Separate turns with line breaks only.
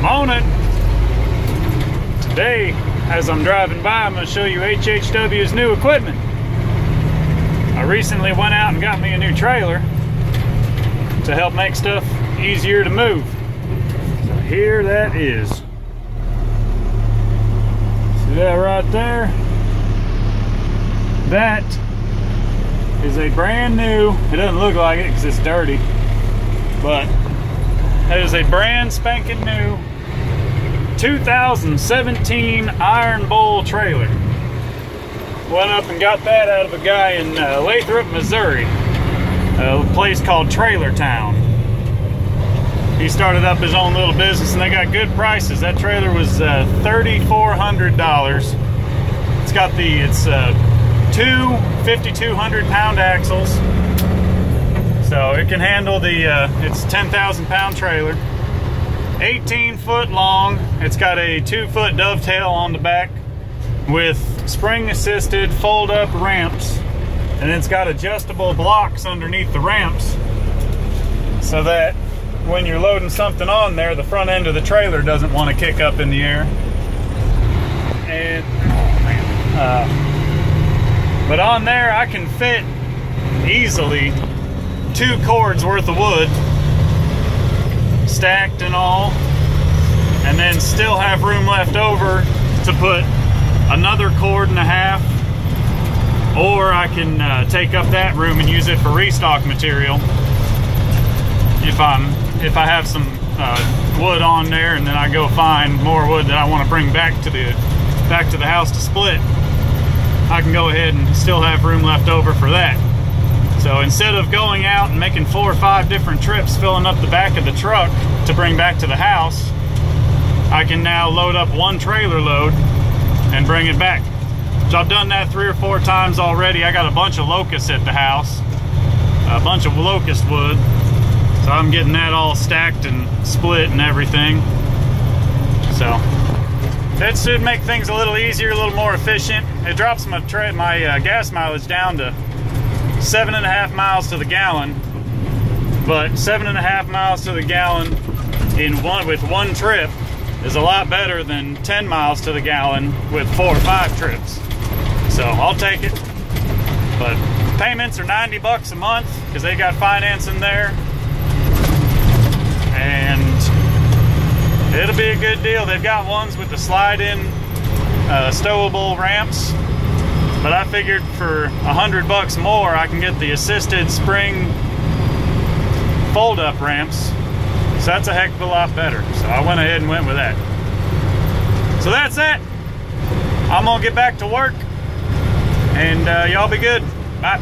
Morning. Today, as I'm driving by, I'm going to show you HHW's new equipment. I recently went out and got me a new trailer to help make stuff easier to move. So here that is. See that right there? That is a brand new, it doesn't look like it because it's dirty, but that is a brand spanking new 2017 Ironbull trailer. Went up and got that out of a guy in uh, Lathrop, Missouri, a place called Trailer Town. He started up his own little business and they got good prices. That trailer was uh, $3,400. It's got the, it's uh, two 5,200 pound axles. So it can handle the, uh, it's 10,000 pound trailer. 18 foot long. It's got a two foot dovetail on the back with spring assisted fold up ramps. And it's got adjustable blocks underneath the ramps so that when you're loading something on there, the front end of the trailer doesn't want to kick up in the air. And. Uh, but on there, I can fit easily two cords worth of wood stacked and all, and then still have room left over to put another cord and a half, or I can uh, take up that room and use it for restock material if I'm if I have some uh, wood on there, and then I go find more wood that I want to bring back to the back to the house to split. I can go ahead and still have room left over for that. So instead of going out and making four or five different trips filling up the back of the truck to bring back to the house, I can now load up one trailer load and bring it back. So I've done that three or four times already. I got a bunch of locusts at the house, a bunch of locust wood. So I'm getting that all stacked and split and everything. So that should make things a little easier, a little more efficient. It drops my, my uh, gas mileage down to seven and a half miles to the gallon, but seven and a half miles to the gallon in one with one trip is a lot better than 10 miles to the gallon with four or five trips. So I'll take it. But payments are 90 bucks a month because they got financing there. And it'll be a good deal. They've got ones with the slide-in uh, stowable ramps but I figured for a hundred bucks more, I can get the assisted spring fold-up ramps. So that's a heck of a lot better. So I went ahead and went with that. So that's it. I'm gonna get back to work and uh, y'all be good. Bye.